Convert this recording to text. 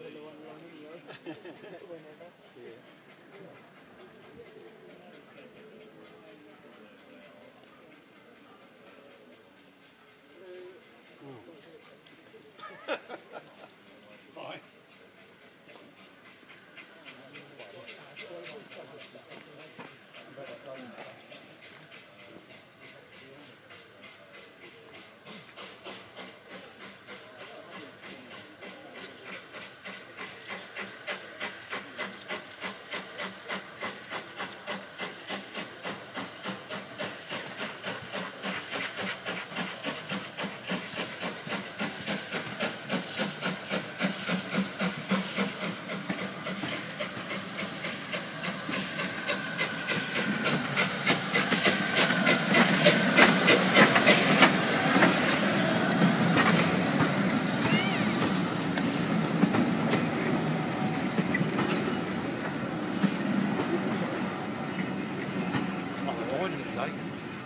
Bye.